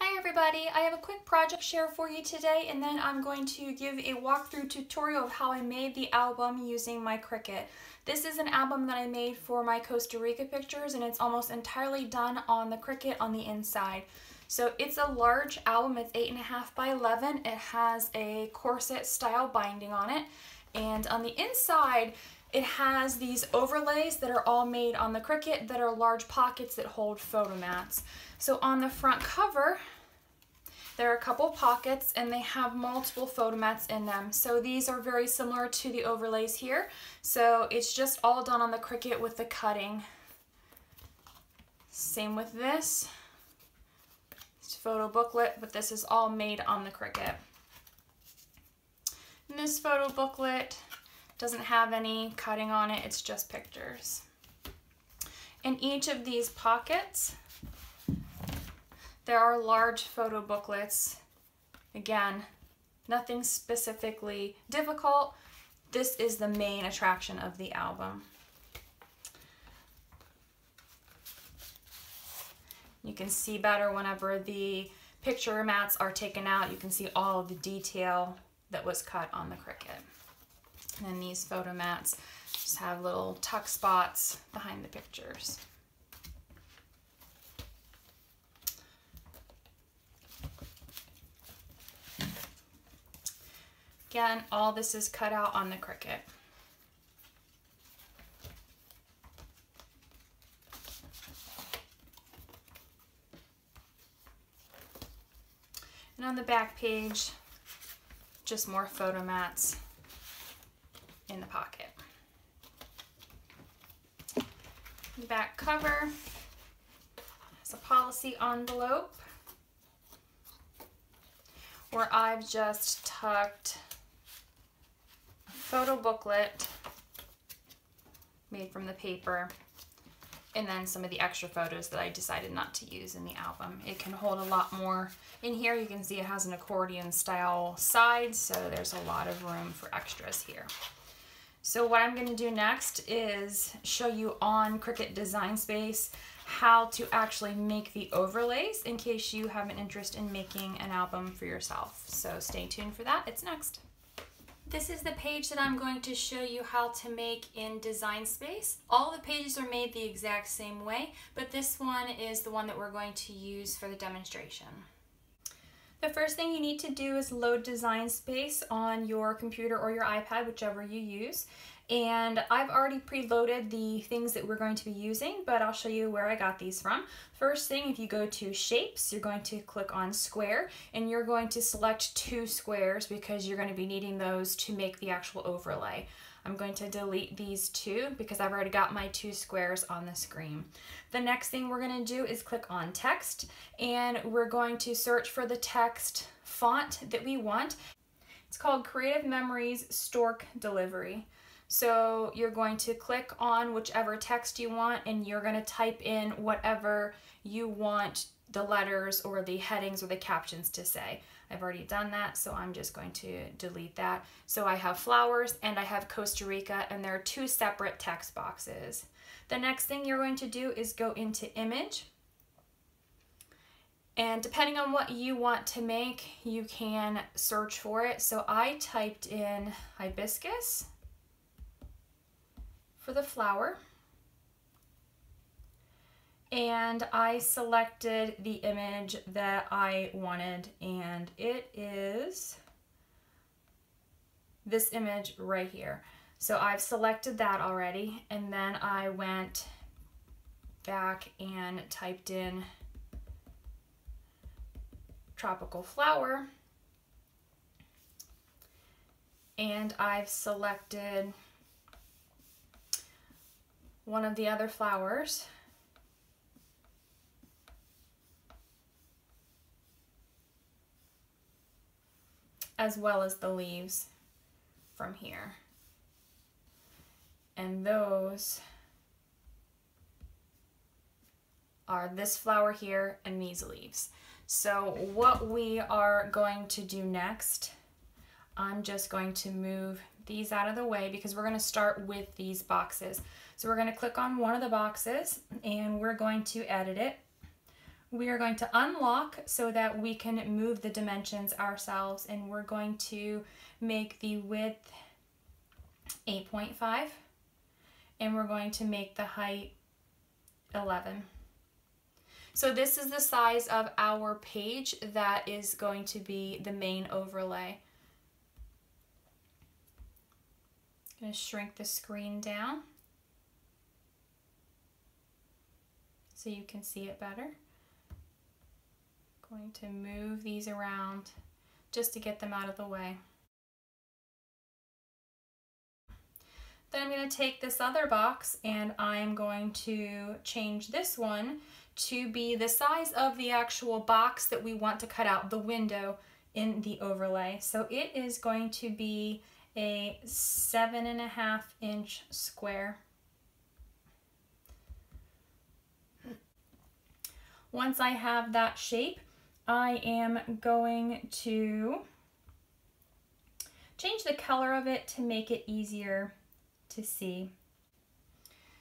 Hi everybody, I have a quick project share for you today and then I'm going to give a walkthrough tutorial of how I made the album using my Cricut. This is an album that I made for my Costa Rica pictures and it's almost entirely done on the Cricut on the inside. So it's a large album, it's 8.5 by 11. It has a corset style binding on it and on the inside it has these overlays that are all made on the Cricut that are large pockets that hold photo mats. So on the front cover, there are a couple pockets and they have multiple photo mats in them. So these are very similar to the overlays here. So it's just all done on the Cricut with the cutting. Same with this. It's photo booklet, but this is all made on the Cricut. And this photo booklet doesn't have any cutting on it, it's just pictures. In each of these pockets, there are large photo booklets. Again, nothing specifically difficult. This is the main attraction of the album. You can see better whenever the picture mats are taken out. You can see all the detail that was cut on the Cricut. And then these photo mats just have little tuck spots behind the pictures. Again, all this is cut out on the Cricut. And on the back page, just more photo mats in the pocket. The back cover has a policy envelope where I've just tucked a photo booklet made from the paper and then some of the extra photos that I decided not to use in the album. It can hold a lot more. In here you can see it has an accordion style side, so there's a lot of room for extras here. So what I'm going to do next is show you on Cricut Design Space how to actually make the overlays in case you have an interest in making an album for yourself. So stay tuned for that. It's next. This is the page that I'm going to show you how to make in Design Space. All the pages are made the exact same way, but this one is the one that we're going to use for the demonstration. The first thing you need to do is load Design Space on your computer or your iPad, whichever you use. And I've already preloaded the things that we're going to be using, but I'll show you where I got these from. First thing, if you go to Shapes, you're going to click on Square, and you're going to select two squares because you're going to be needing those to make the actual overlay. I'm going to delete these two because I've already got my two squares on the screen. The next thing we're going to do is click on text and we're going to search for the text font that we want. It's called Creative Memories Stork Delivery. So you're going to click on whichever text you want and you're going to type in whatever you want the letters or the headings or the captions to say. I've already done that, so I'm just going to delete that. So I have flowers and I have Costa Rica, and there are two separate text boxes. The next thing you're going to do is go into image. And depending on what you want to make, you can search for it. So I typed in hibiscus for the flower and I selected the image that I wanted and it is this image right here. So I've selected that already and then I went back and typed in tropical flower and I've selected one of the other flowers as well as the leaves from here. And those are this flower here and these leaves. So what we are going to do next, I'm just going to move these out of the way because we're going to start with these boxes. So we're going to click on one of the boxes and we're going to edit it we are going to unlock so that we can move the dimensions ourselves and we're going to make the width 8.5 and we're going to make the height 11. So this is the size of our page that is going to be the main overlay. I'm going to shrink the screen down so you can see it better. Going to move these around just to get them out of the way. Then I'm going to take this other box and I'm going to change this one to be the size of the actual box that we want to cut out the window in the overlay. So it is going to be a seven and a half inch square. Once I have that shape, I am going to change the color of it to make it easier to see.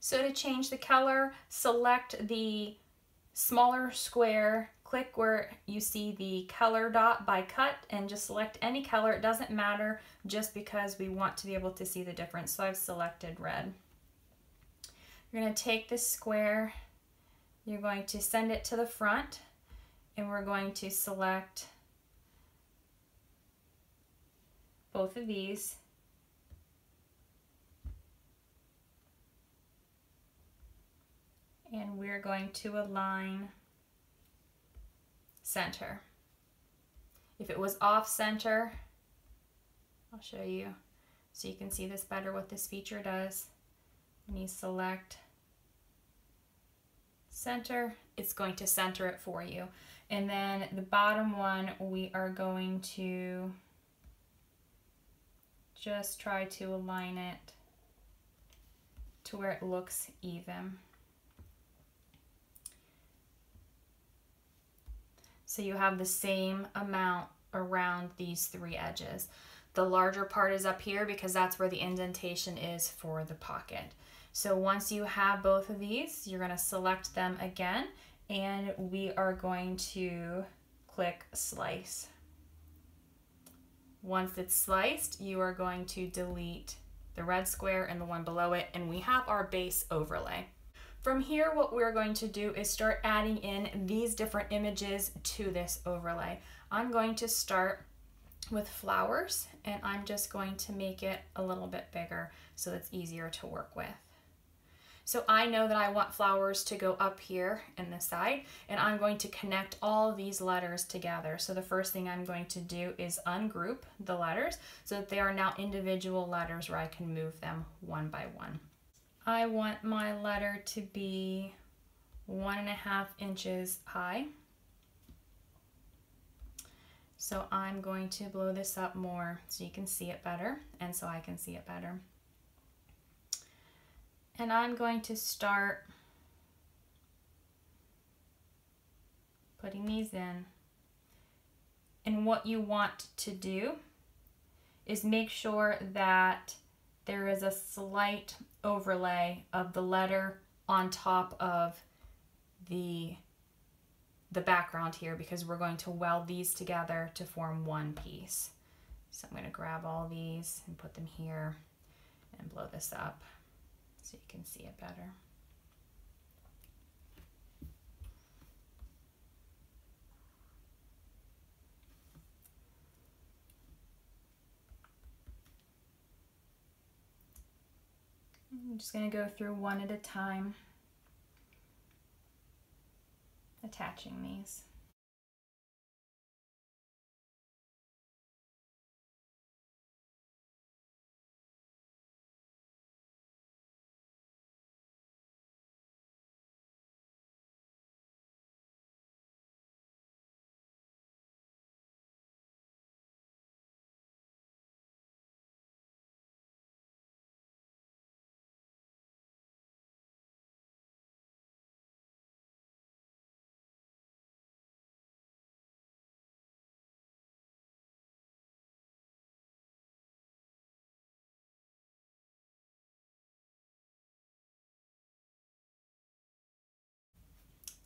So to change the color, select the smaller square, click where you see the color dot by cut and just select any color. It doesn't matter just because we want to be able to see the difference. So I've selected red. You're going to take this square, you're going to send it to the front and we're going to select both of these and we're going to align center. If it was off center, I'll show you so you can see this better what this feature does. When you select center, it's going to center it for you. And then the bottom one, we are going to just try to align it to where it looks even. So you have the same amount around these three edges. The larger part is up here because that's where the indentation is for the pocket. So once you have both of these, you're gonna select them again and we are going to click slice. Once it's sliced, you are going to delete the red square and the one below it and we have our base overlay. From here, what we're going to do is start adding in these different images to this overlay. I'm going to start with flowers and I'm just going to make it a little bit bigger so it's easier to work with. So I know that I want flowers to go up here in the side and I'm going to connect all these letters together. So the first thing I'm going to do is ungroup the letters so that they are now individual letters where I can move them one by one. I want my letter to be one and a half inches high. So I'm going to blow this up more so you can see it better and so I can see it better. And I'm going to start putting these in. And what you want to do is make sure that there is a slight overlay of the letter on top of the the background here because we're going to weld these together to form one piece. So I'm going to grab all these and put them here and blow this up so you can see it better. I'm just going to go through one at a time, attaching these.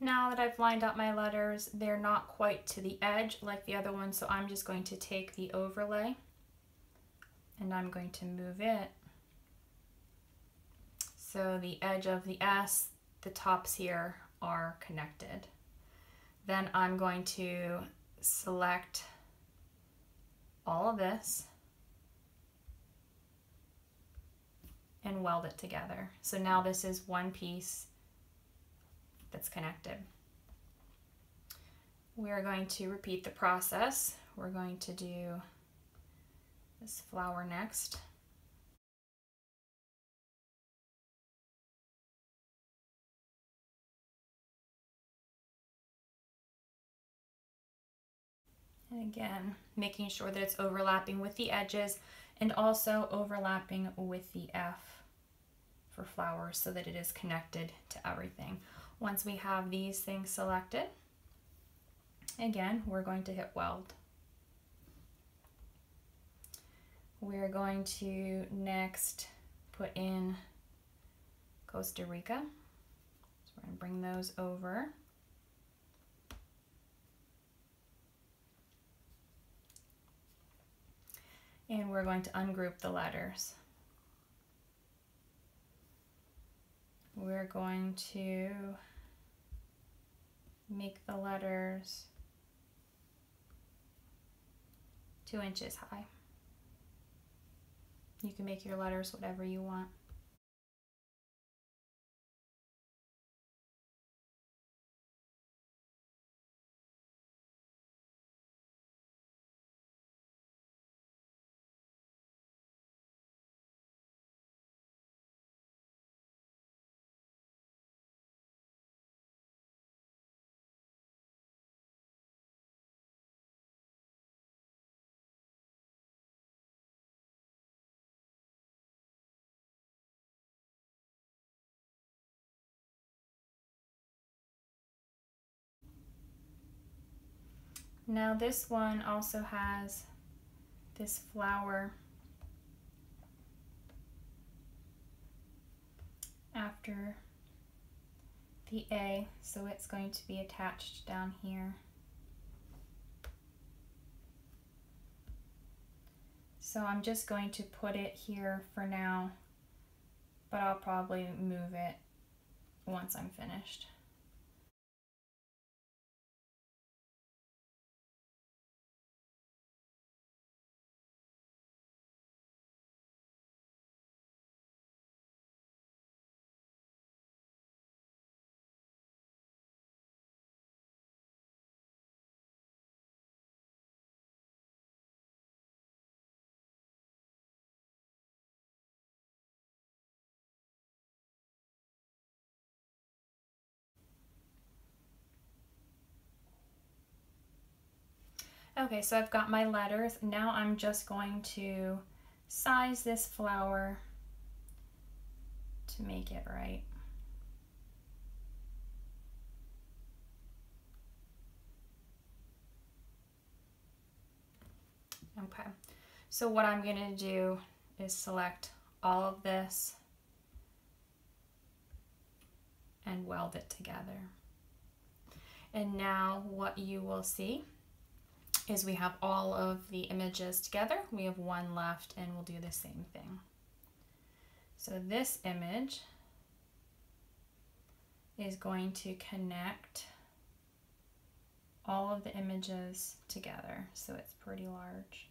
Now that I've lined up my letters, they're not quite to the edge like the other one, so I'm just going to take the overlay and I'm going to move it so the edge of the S, the tops here are connected. Then I'm going to select all of this and weld it together. So now this is one piece that's connected. We're going to repeat the process. We're going to do this flower next. And again, making sure that it's overlapping with the edges and also overlapping with the F for flowers so that it is connected to everything. Once we have these things selected, again, we're going to hit weld. We're going to next put in Costa Rica. So we're going to bring those over. And we're going to ungroup the letters. We're going to make the letters two inches high. You can make your letters whatever you want. Now this one also has this flower after the A, so it's going to be attached down here. So I'm just going to put it here for now, but I'll probably move it once I'm finished. Okay, so I've got my letters. Now I'm just going to size this flower to make it right. Okay, so what I'm going to do is select all of this and weld it together. And now what you will see is we have all of the images together. We have one left and we'll do the same thing. So this image is going to connect all of the images together. So it's pretty large.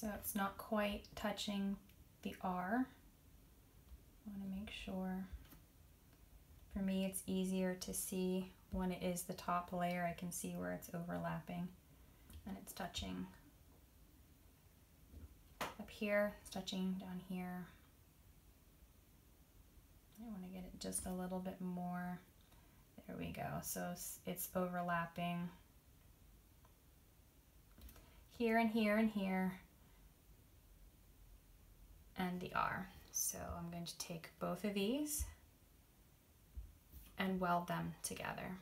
So it's not quite touching the R. I want to make sure. For me, it's easier to see when it is the top layer. I can see where it's overlapping and it's touching up here, it's touching down here. I want to get it just a little bit more. There we go. So it's overlapping here and here and here and the R. So I'm going to take both of these and weld them together.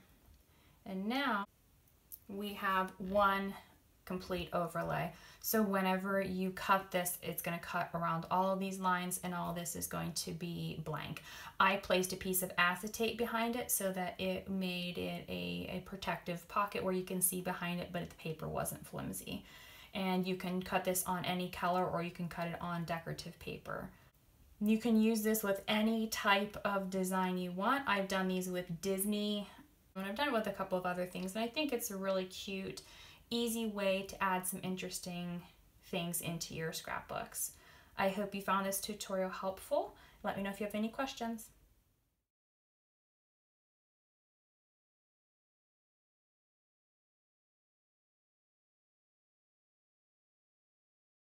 And now we have one complete overlay. So whenever you cut this, it's going to cut around all of these lines and all this is going to be blank. I placed a piece of acetate behind it so that it made it a, a protective pocket where you can see behind it, but the paper wasn't flimsy. And you can cut this on any color or you can cut it on decorative paper. You can use this with any type of design you want. I've done these with Disney and I've done it with a couple of other things and I think it's a really cute, easy way to add some interesting things into your scrapbooks. I hope you found this tutorial helpful. Let me know if you have any questions.